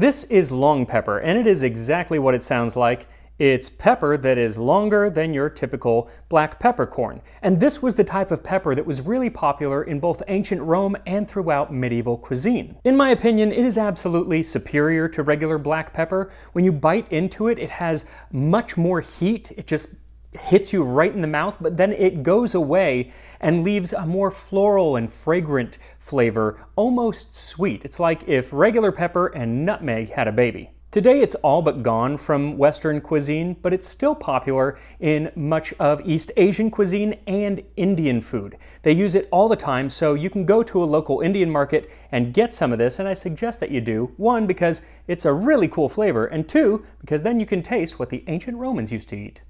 This is long pepper, and it is exactly what it sounds like. It's pepper that is longer than your typical black peppercorn. And this was the type of pepper that was really popular in both ancient Rome and throughout medieval cuisine. In my opinion, it is absolutely superior to regular black pepper. When you bite into it, it has much more heat. It just hits you right in the mouth, but then it goes away and leaves a more floral and fragrant flavor, almost sweet. It's like if regular pepper and nutmeg had a baby. Today it's all but gone from Western cuisine, but it's still popular in much of East Asian cuisine and Indian food. They use it all the time, so you can go to a local Indian market and get some of this, and I suggest that you do. One, because it's a really cool flavor, and two, because then you can taste what the ancient Romans used to eat.